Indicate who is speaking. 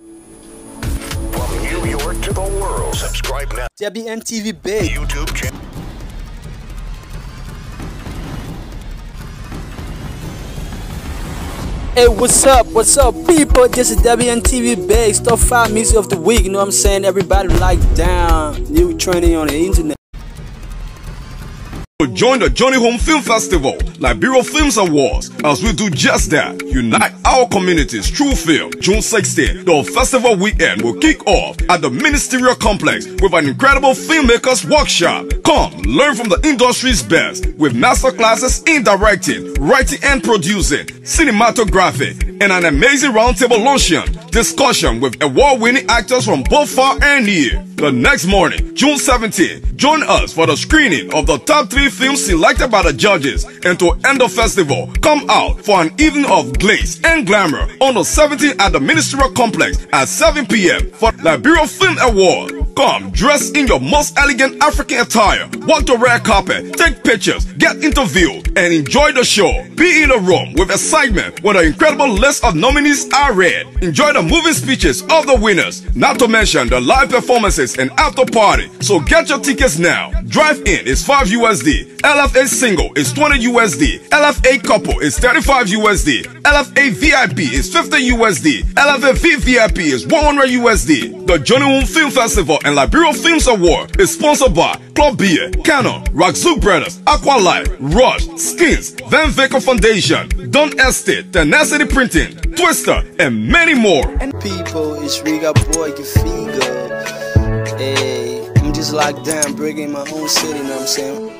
Speaker 1: From New York to the world, subscribe now.
Speaker 2: WNTV Big.
Speaker 1: YouTube channel.
Speaker 2: Hey, what's up? What's up, people? This is WNTV Big. Top 5 music of the week. You know what I'm saying? Everybody like down. New trending on the internet.
Speaker 3: Join the Johnny Home Film Festival, Liberia Films Awards, as we do just that. Unite our communities through film. June 16th, the festival weekend will kick off at the Ministerial Complex with an incredible filmmakers workshop. Come, learn from the industry's best with master classes in directing, writing and producing, cinematography, and an amazing roundtable luncheon discussion with award-winning actors from both far and near. The next morning, June 17th, join us for the screening of the top three films selected by the judges. And to end the festival, come out for an evening of glaze and glamour on the 17th at the Ministerial Complex at 7 p.m. for Liberia Film Award. Come dress in your most elegant African attire, walk the red carpet, take pictures, get interviewed, and enjoy the show. Be in a room with excitement when an incredible list of nominees are read. Enjoy the moving speeches of the winners, not to mention the live performances and after party. So get your tickets now. Drive in is 5 USD. LFA single is 20 USD. LFA couple is 35 USD. LFA VIP is 50 USD. LFA VVIP is 100 USD. The Johnny Woon Film Festival and Liberia Films Award is sponsored by Club Beer, Canon, Rockzoo Brothers, Aqualife, Rush, Skins, Van Vicker Foundation, Don Estate, Tenacity Printing, Twister, and many more.
Speaker 2: And people, it's Riga Boy Gafiga. Hey, I'm just locked down, bringing my own city, you know what I'm saying?